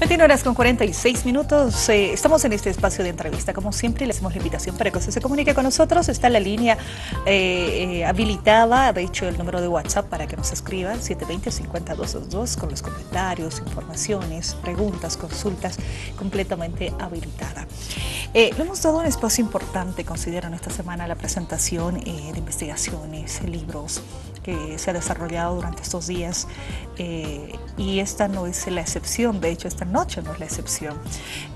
21 horas con 46 minutos. Eh, estamos en este espacio de entrevista. Como siempre, le hacemos la invitación para que usted se comunique con nosotros. Está la línea eh, eh, habilitada, de hecho, el número de WhatsApp para que nos escriban, 720-5222, con los comentarios, informaciones, preguntas, consultas, completamente habilitada. le hemos dado un espacio importante, considero, en esta semana la presentación de investigaciones, libros que se ha desarrollado durante estos días y esta no es la excepción. De hecho, esta noche no es la excepción.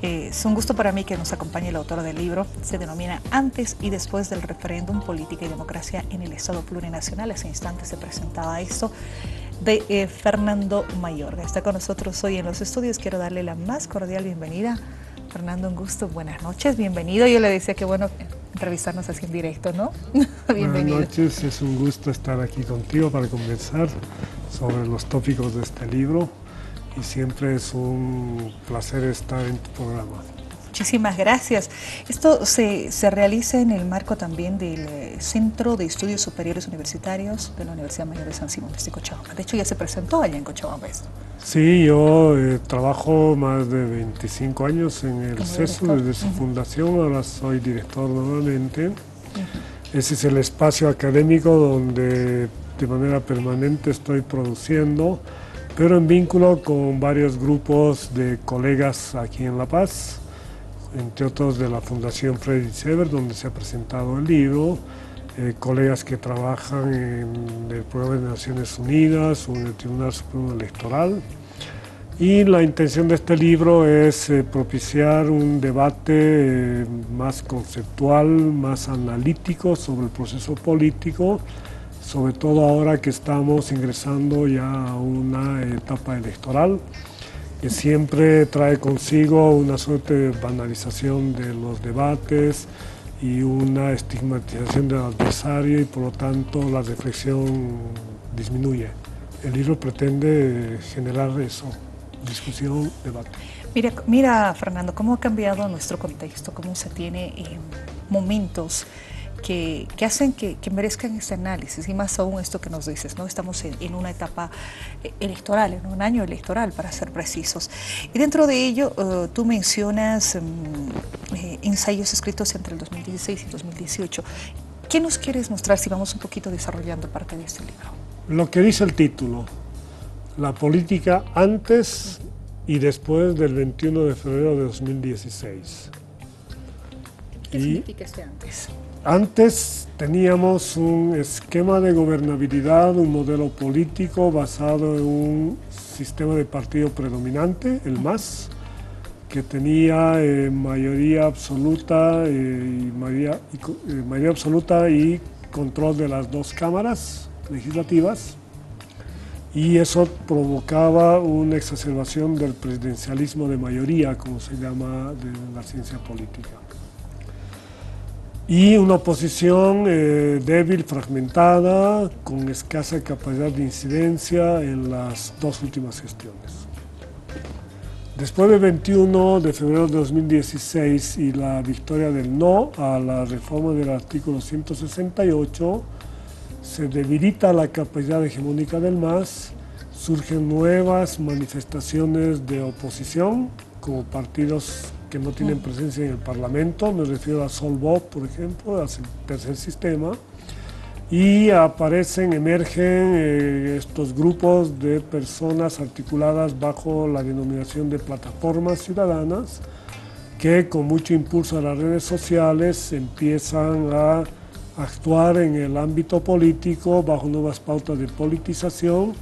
Eh, es un gusto para mí que nos acompañe el autor del libro. Se denomina Antes y después del referéndum, política y democracia en el Estado plurinacional. Hace instantes se presentaba esto de eh, Fernando Mayorga. Está con nosotros hoy en los estudios. Quiero darle la más cordial bienvenida. Fernando, un gusto. Buenas noches, bienvenido. Yo le decía que bueno entrevistarnos así en directo, ¿no? bienvenido. Buenas noches, es un gusto estar aquí contigo para conversar sobre los tópicos de este libro y siempre es un placer estar en tu programa. Muchísimas gracias. Esto se, se, realiza en el marco también del eh, Centro de Estudios Superiores Universitarios de la Universidad Mayor de San Simón de Cochabamba. De hecho, ya se presentó allá en Cochabamba esto. Sí, yo eh, trabajo más de 25 años en el CESU desde su fundación, ahora soy director nuevamente. Ese es el espacio académico donde de manera permanente estoy produciendo pero en vínculo con varios grupos de colegas aquí en La Paz, entre otros de la Fundación Freddy Sever, donde se ha presentado el libro, eh, colegas que trabajan en el Programa de Naciones Unidas o en el Tribunal Supremo Electoral. Y la intención de este libro es eh, propiciar un debate eh, más conceptual, más analítico sobre el proceso político, sobre todo ahora que estamos ingresando ya a una etapa electoral que siempre trae consigo una suerte de banalización de los debates y una estigmatización del adversario y por lo tanto la reflexión disminuye. El libro pretende generar eso, discusión, debate. Mira, mira Fernando, cómo ha cambiado nuestro contexto, cómo se tiene eh, momentos que, hacen que, merezcan este análisis y más aún esto que nos dices, ¿no? Estamos en, una etapa eh, electoral, en un año electoral para ser precisos. Y dentro de ello eh, tú mencionas mm, eh, ensayos escritos entre el 2016 y 2018. ¿Qué nos quieres mostrar si vamos un poquito desarrollando parte de este libro? Lo que dice el título, la política antes y después del 21 de febrero de 2016. ¿Qué significa este antes? Antes teníamos un esquema de gobernabilidad, un modelo político basado en un sistema de partido predominante, el MAS, que tenía eh, mayoría absoluta, eh, y mayoría, eh, mayoría absoluta y control de las dos cámaras legislativas. Y eso provocaba una exacerbación del presidencialismo de mayoría, como se llama de la ciencia política y una oposición eh, débil, fragmentada, con escasa capacidad de incidencia en las dos últimas gestiones. Después del 21 de febrero de 2016 y la victoria del no a la reforma del artículo 168, se debilita la capacidad hegemónica del MAS, surgen nuevas manifestaciones de oposición como partidos que no tienen presencia en el Parlamento, me refiero a Solvov, por ejemplo, al tercer sistema, y aparecen, emergen eh, estos grupos de personas articuladas bajo la denominación de plataformas ciudadanas, que con mucho impulso a las redes sociales empiezan a actuar en el ámbito político bajo nuevas pautas de politización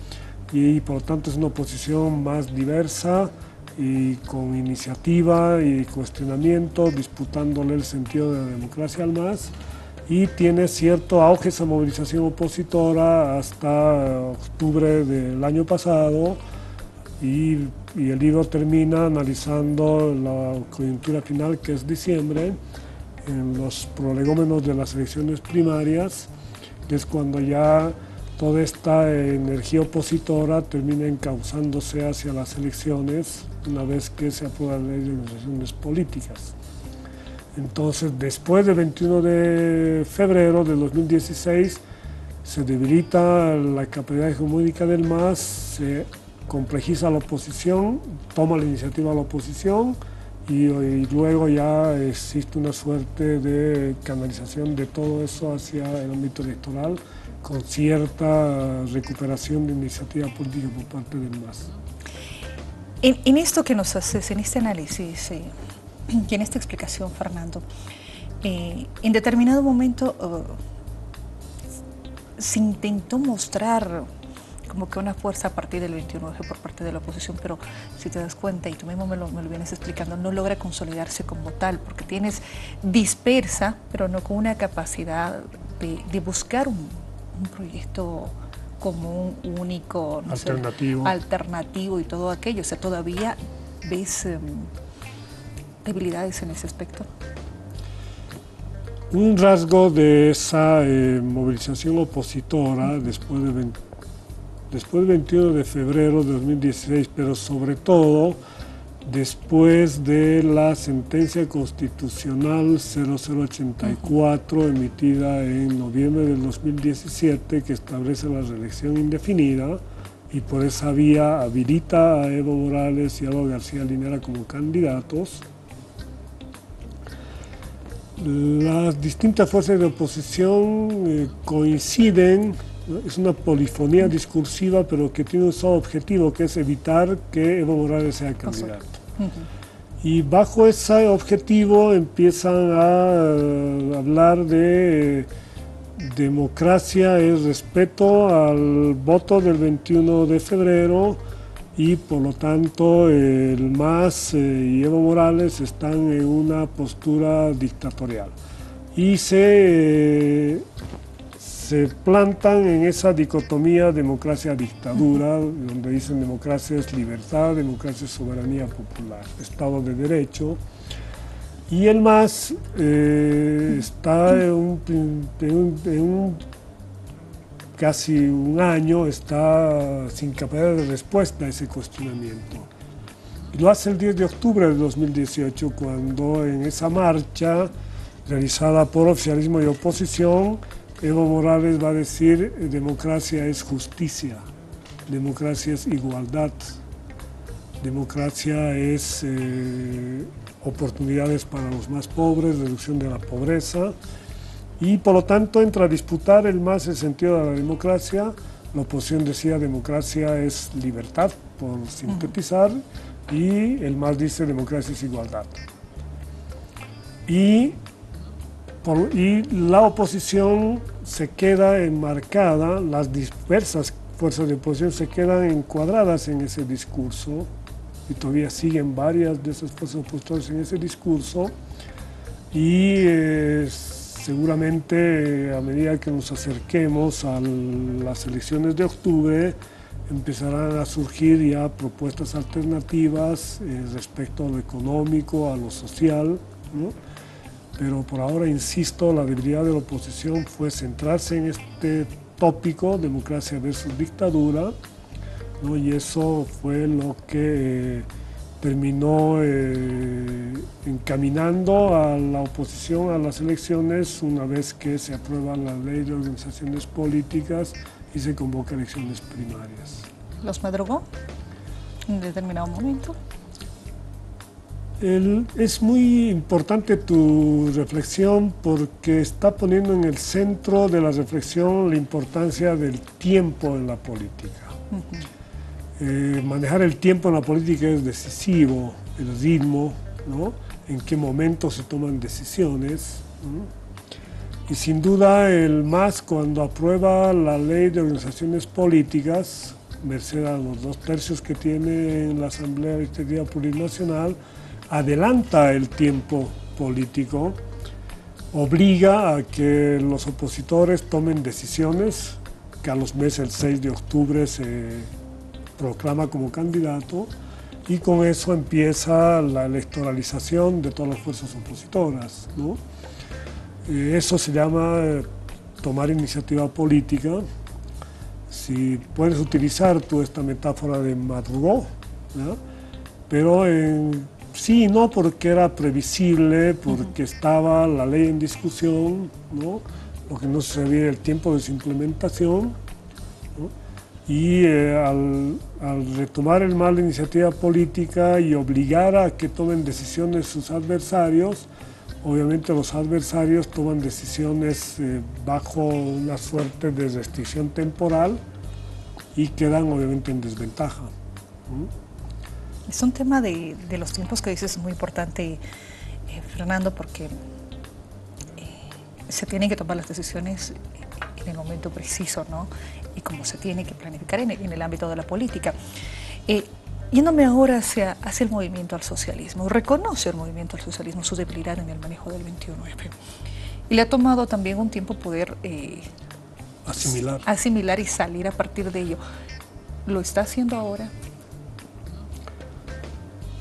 y por lo tanto es una oposición más diversa, y con iniciativa y cuestionamiento, disputándole el sentido de la democracia al más y tiene cierto auge esa movilización opositora hasta octubre del año pasado y, y, el libro termina analizando la coyuntura final que es diciembre en los prolegómenos de las elecciones primarias que es cuando ya toda esta energía opositora termina encauzándose hacia las elecciones una vez que se aprueba la ley de organizaciones políticas. Entonces, después del 21 de febrero de 2016, se debilita la capacidad hegemónica del MAS, se complejiza la oposición, toma la iniciativa la oposición y, luego ya existe una suerte de canalización de todo eso hacia el ámbito electoral con cierta recuperación de iniciativa política por parte del MAS. En, esto que nos haces, en este análisis eh, y en esta explicación, Fernando, eh, en determinado momento uh, se intentó mostrar como que una fuerza a partir del 21 por parte de la oposición, pero si te das cuenta, y tú mismo me lo vienes explicando, no logra consolidarse como tal, porque tienes dispersa, pero no con una capacidad de, buscar un, proyecto común, único, alternativo. alternativo y todo aquello. O sea, todavía ves em, debilidades en ese aspecto. Un rasgo de esa eh, movilización opositora después de 20 después del 21 de febrero de 2016, pero sobre todo después de la sentencia constitucional 0084 emitida en noviembre del 2017 que establece la reelección indefinida y por esa vía habilita a Evo Morales y a Evo García Linera como candidatos. Las distintas fuerzas de oposición eh, coinciden es una polifonía discursiva, pero que tiene un solo objetivo, que es evitar que Evo Morales sea candidato. Y bajo ese objetivo empiezan a eh, hablar de democracia, es respeto al voto del 21 de febrero y por lo tanto el MAS eh, y Evo Morales están en una postura dictatorial. Y se eh, se plantan en esa dicotomía democracia-dictadura, donde dicen democracia es libertad, democracia es soberanía popular, Estado de Derecho. Y el MAS eh, está en un, casi un año, está sin capacidad de respuesta a ese cuestionamiento. Y lo hace el 10 de octubre de 2018, cuando en esa marcha realizada por oficialismo y oposición, Evo Morales va a decir, eh, democracia es justicia, democracia es igualdad, democracia es eh, oportunidades para los más pobres, reducción de la pobreza, y por lo tanto entra a disputar el más el sentido de la democracia. La oposición decía democracia es libertad, por sintetizar, y el más dice democracia es igualdad. Y y la oposición se queda enmarcada, las diversas fuerzas de oposición se quedan encuadradas en ese discurso y todavía siguen varias de esas fuerzas opositoras en ese discurso y eh, seguramente a medida que nos acerquemos a las elecciones de octubre empezarán a surgir ya propuestas alternativas eh, respecto a lo económico, a lo social. ¿no? Pero por ahora, insisto, la debilidad de la oposición fue centrarse en este tópico, democracia versus dictadura, y eso fue lo que eh, terminó eh, encaminando a la oposición a las elecciones una vez que se aprueba la ley de organizaciones políticas y se convoca elecciones primarias. ¿Los madrugó en determinado momento? Es muy importante tu reflexión porque está poniendo en el centro de la reflexión la importancia del tiempo en la política. Eh, manejar el tiempo en la política es decisivo, el ritmo, ¿no? en qué momento se toman decisiones. Y sin duda el MAS cuando aprueba la ley de organizaciones políticas, merced a los dos tercios que tiene en la Asamblea Legislativa Plurinacional, adelanta el tiempo político, obliga a que los opositores tomen decisiones, que a los meses, el 6 de octubre, se proclama como candidato, y con eso empieza la electoralización de todas las fuerzas opositoras. Eh, eso se llama eh, tomar iniciativa política. Si puedes utilizar tú esta metáfora de madrugó, pero en Sí, no porque era previsible, porque estaba la ley en discusión, ¿no? lo que no se sabía el tiempo de su implementación. y eh, al, retomar el mal la iniciativa política y obligar a que tomen decisiones sus adversarios, obviamente los adversarios toman decisiones eh, bajo una suerte de restricción temporal y quedan obviamente en desventaja. Es un tema de, los tiempos que dices muy importante, eh, Fernando, porque se tienen que tomar las decisiones en el momento preciso, ¿no? y cómo se tiene que planificar en, el ámbito de la política. Eh, yéndome ahora hacia, hacia el movimiento al socialismo, reconoce el movimiento al socialismo su debilidad en el manejo del 21F. Y le ha tomado también un tiempo poder eh, asimilar. asimilar y salir a partir de ello. ¿Lo está haciendo ahora?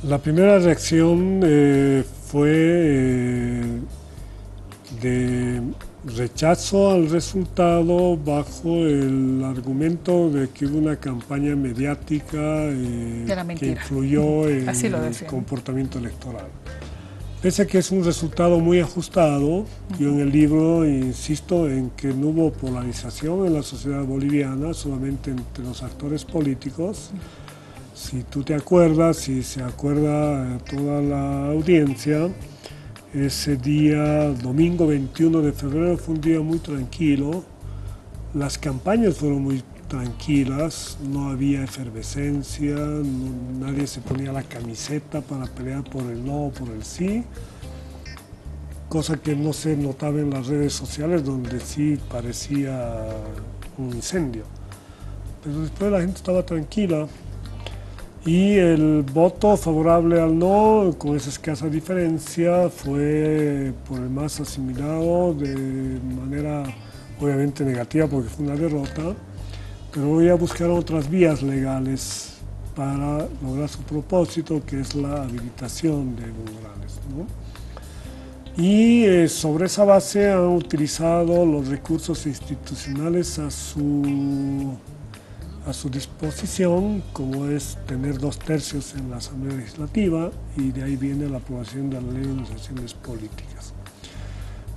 La primera reacción eh, fue de rechazo al resultado bajo el argumento de que hubo una campaña mediática eh, que influyó en el comportamiento electoral. Pese a que es un resultado muy ajustado, yo en el libro insisto en que no hubo polarización en la sociedad boliviana, solamente entre los actores políticos. Si tú te acuerdas, si se acuerda toda la audiencia, ese día, domingo 21 de febrero, fue un día muy tranquilo. Las campañas fueron muy tranquilas, no había efervescencia, nadie se ponía la camiseta para pelear por el no o por el sí, cosa que no se notaba en las redes sociales donde sí parecía un incendio. Pero después la gente estaba tranquila, y el voto favorable al no, con esa escasa diferencia, fue por el más asimilado de manera obviamente negativa porque fue una derrota, pero voy a buscar otras vías legales para lograr su propósito, que es la habilitación de Evo Morales. Y eh, sobre esa base han utilizado los recursos institucionales a su a su disposición, como es tener dos tercios en la Asamblea Legislativa y de ahí viene la aprobación de la ley de organizaciones políticas.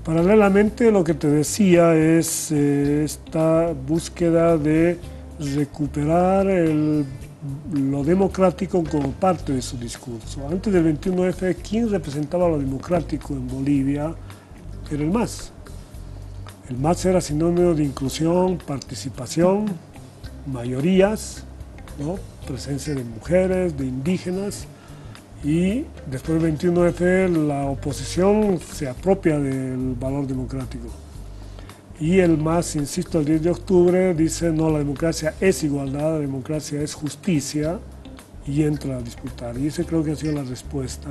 Paralelamente, lo que te decía es eh, esta búsqueda de recuperar lo democrático como parte de su discurso. Antes del 21F, ¿quién representaba lo democrático en Bolivia? Era el MAS. El MAS era sinónimo de inclusión, participación, mayorías, presencia de mujeres, de indígenas, y después del 21F la oposición se apropia del valor democrático. Y el más, insisto, el 10 de octubre dice, no, la democracia es igualdad, la democracia es justicia, y entra a disputar. Y esa creo que ha sido la respuesta,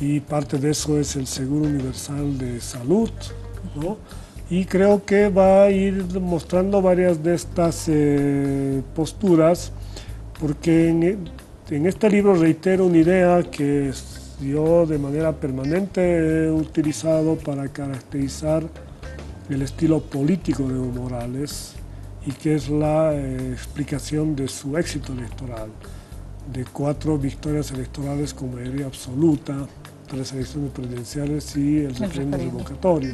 y parte de eso es el Seguro Universal de Salud, ¿no? Y creo que va a ir mostrando varias de estas eh, posturas, porque en, este libro reitero una idea que yo de manera permanente he utilizado para caracterizar el estilo político de Evo Morales y que es la eh, explicación de su éxito electoral, de cuatro victorias electorales con mayoría absoluta, tres elecciones presidenciales y el referéndum revocatorio.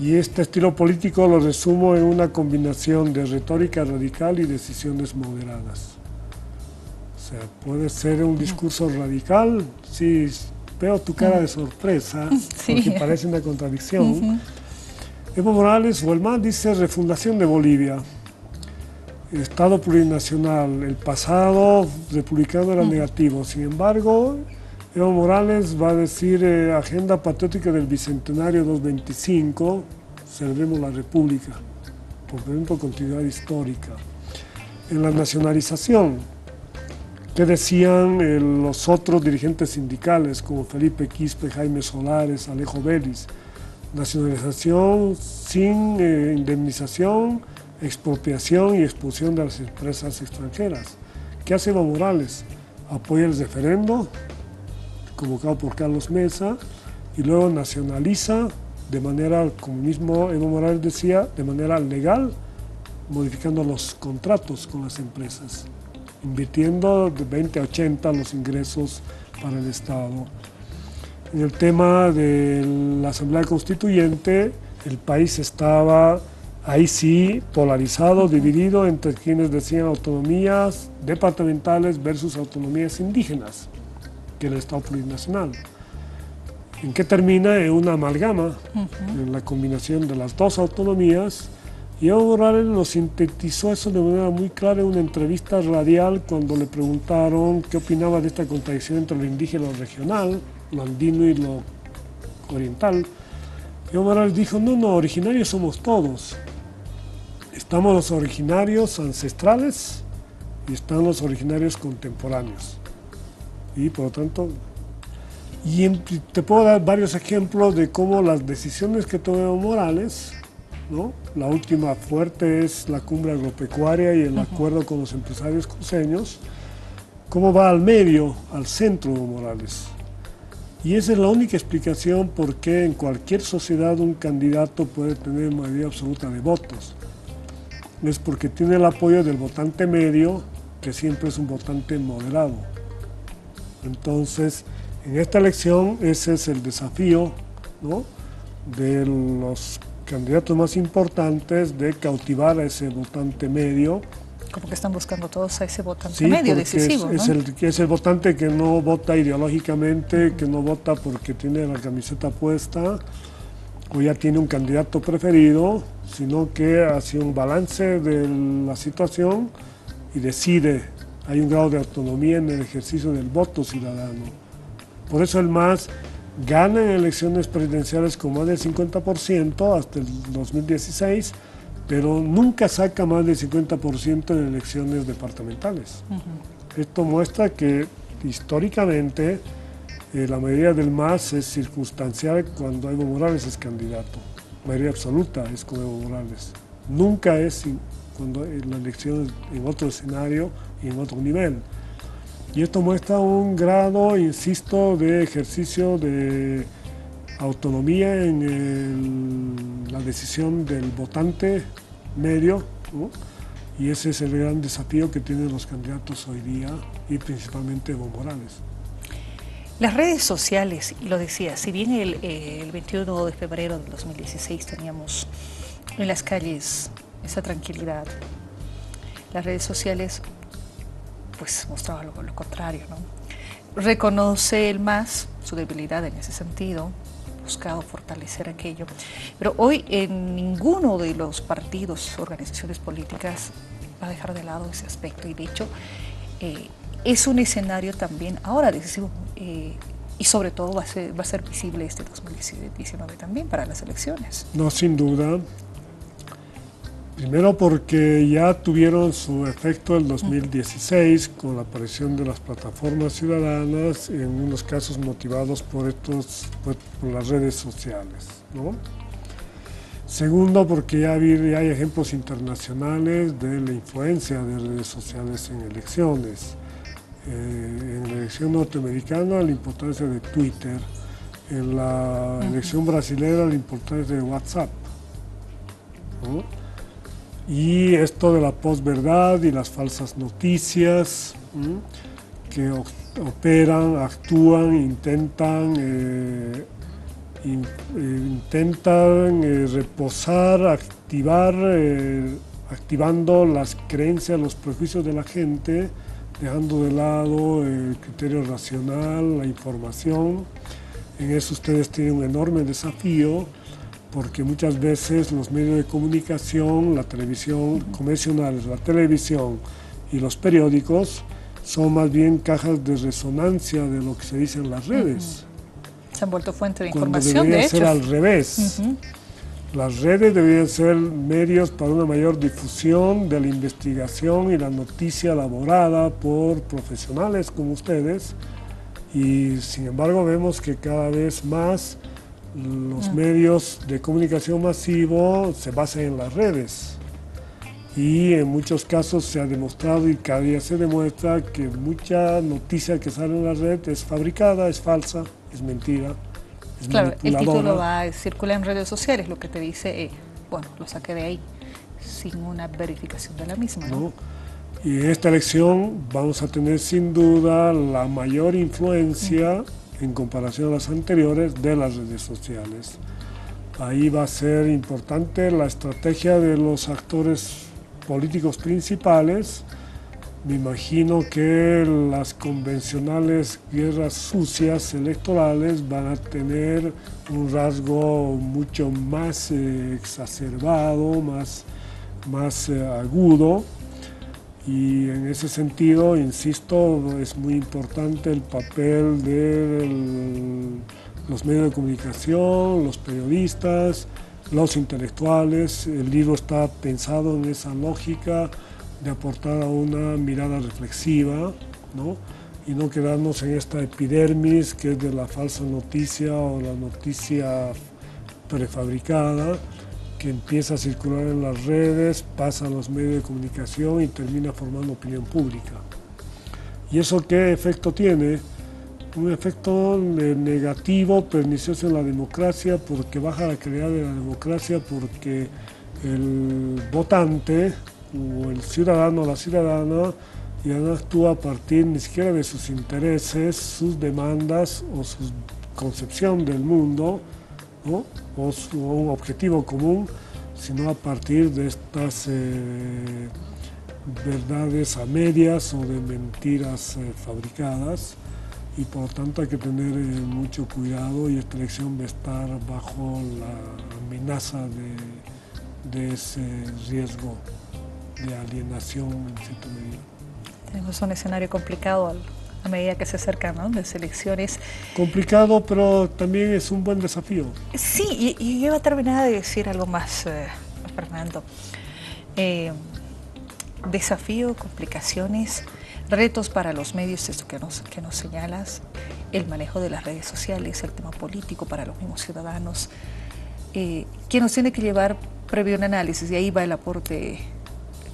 Y este estilo político lo resumo en una combinación de retórica radical y decisiones moderadas. O sea, puede ser un discurso radical, sí, veo tu cara de sorpresa, porque parece una contradicción. Evo Morales, o el MAN dice refundación de Bolivia, Estado plurinacional, el pasado republicano era negativo, sin embargo, Evo Morales va a decir eh, Agenda Patriótica del Bicentenario 225, celebremos la República, por ejemplo, continuidad histórica. En la nacionalización, ¿qué decían eh, los otros dirigentes sindicales como Felipe Quispe, Jaime Solares, Alejo Vélez? Nacionalización sin eh, indemnización, expropiación y expulsión de las empresas extranjeras. ¿Qué hace Evo Morales? Apoya el referendo, convocado por Carlos Mesa, y luego nacionaliza de manera, como mismo Evo Morales decía, de manera legal, modificando los contratos con las empresas, invirtiendo de 20 a 80 los ingresos para el Estado. En el tema de la Asamblea Constituyente, el país estaba ahí sí polarizado, dividido entre quienes decían autonomías departamentales versus autonomías indígenas, que el Estado plurinacional. ¿En qué termina? En una amalgama, en la combinación de las dos autonomías. Y Evo Morales lo sintetizó eso de manera muy clara en una entrevista radial cuando le preguntaron qué opinaba de esta contradicción entre lo indígena y lo regional, lo andino y lo oriental. Evo Morales dijo, no, no, originarios somos todos. Estamos los originarios ancestrales y están los originarios contemporáneos. Y por lo tanto, y te puedo dar varios ejemplos de cómo las decisiones que tomó Morales, ¿no? la última fuerte es la cumbre agropecuaria y el acuerdo con los empresarios cruceños, cómo va al medio, al centro de Morales. Y esa es la única explicación por qué en cualquier sociedad un candidato puede tener mayoría absoluta de votos. Es porque tiene el apoyo del votante medio, que siempre es un votante moderado. Entonces, en esta elección ese es el desafío de los candidatos más importantes de cautivar a ese votante medio. Como que están buscando todos a ese votante medio decisivo. Es, el, es el votante que no vota ideológicamente, que no vota porque tiene la camiseta puesta o ya tiene un candidato preferido, sino que hace un balance de la situación y decide. Hay un grado de autonomía en el ejercicio del voto ciudadano. Por eso el MAS gana en elecciones presidenciales con más del 50% hasta el 2016, pero nunca saca más del 50% en elecciones departamentales. Esto muestra que históricamente eh, la mayoría del MAS es circunstancial cuando Evo Morales es candidato. Mayoría absoluta es con Evo Morales. Nunca es cuando la elección en otro escenario y en otro nivel. Y esto muestra un grado, insisto, de ejercicio de autonomía en la decisión del votante medio, y ese es el gran desafío que tienen los candidatos hoy día y principalmente Evo Morales. Las redes sociales, y lo decía, si bien el, el 21 de febrero del 2016 teníamos en las calles esa tranquilidad, las redes sociales pues mostraba lo, contrario. ¿no? Reconoce el MAS su debilidad en ese sentido, buscado fortalecer aquello. Pero hoy en ninguno de los partidos, organizaciones políticas va a dejar de lado ese aspecto y de hecho eh, es un escenario también ahora decisivo eh, y sobre todo va a, ser, va a ser visible este 2019 también para las elecciones. No, sin duda. Primero porque ya tuvieron su efecto el 2016 con la aparición de las plataformas ciudadanas, en unos casos motivados por, estos, por, las redes sociales. ¿no? Segundo porque ya hay ejemplos internacionales de la influencia de redes sociales en elecciones. Eh, en la elección norteamericana la importancia de Twitter, en la elección brasilera la importancia de WhatsApp. ¿no? Y esto de la posverdad y las falsas noticias que operan, actúan, intentan, eh, eh, intentan eh, reposar, activar, activando las creencias, los prejuicios de la gente, dejando de lado el criterio racional, la información. En eso ustedes tienen un enorme desafío porque muchas veces los medios de comunicación, la televisión convencional, la televisión y los periódicos son más bien cajas de resonancia de lo que se dice en las redes. Se han vuelto fuente de información, de hecho. ser al revés. Las redes deberían ser medios para una mayor difusión de la investigación y la noticia elaborada por profesionales como ustedes. Y sin embargo vemos que cada vez más los medios de comunicación masivo se basan en las redes y en muchos casos se ha demostrado y cada día se demuestra que mucha noticia que sale en la red es fabricada, es falsa, es mentira. Es claro, el título va, circula en redes sociales, lo que te dice, eh, bueno, lo saqué de ahí, sin una verificación de la misma. ¿no? Y en esta elección vamos a tener sin duda la mayor influencia en comparación a las anteriores de las redes sociales. Ahí va a ser importante la estrategia de los actores políticos principales. Me imagino que las convencionales guerras sucias electorales van a tener un rasgo mucho más eh, exacerbado, más, más eh, agudo. Y en ese sentido, insisto, es muy importante el papel de los medios de comunicación, los periodistas, los intelectuales. El libro está pensado en esa lógica de aportar a una mirada reflexiva, ¿no? y no quedarnos en esta epidermis que es de la falsa noticia o la noticia prefabricada que empieza a circular en las redes, pasa a los medios de comunicación y termina formando opinión pública. ¿Y eso qué efecto tiene? Un efecto negativo, pernicioso en la democracia, porque baja la calidad de la democracia, porque el votante o el ciudadano o la ciudadana ya no actúa a partir ni siquiera de sus intereses, sus demandas o su concepción del mundo o, su, un objetivo común, sino a partir de estas eh, verdades a medias o de mentiras eh, fabricadas. Y por tanto hay que tener eh, mucho cuidado y esta elección va a estar bajo la amenaza de, de ese riesgo de alienación en cierta medida. Tenemos un escenario complicado a medida que se acercan las elecciones. Complicado, pero también es un buen desafío. Sí, y, yo iba a terminar de decir algo más, eh, Fernando. Eh, desafío, complicaciones, retos para los medios, esto que nos, que nos señalas, el manejo de las redes sociales, el tema político para los mismos ciudadanos, eh, que nos tiene que llevar previo un análisis, y ahí va el aporte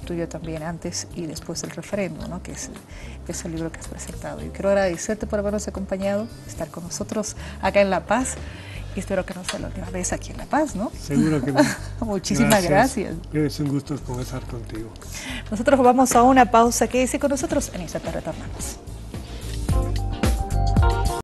tuyo también antes y después del referendo, ¿no? que, es, es el libro que has presentado. Yo quiero agradecerte por habernos acompañado, estar con nosotros acá en La Paz y espero que no sea la última vez aquí en La Paz, ¿no? Seguro que no. Muchísimas gracias. Es un gusto conversar contigo. Nosotros vamos a una pausa. Quédese con nosotros. En esta tarde retornamos.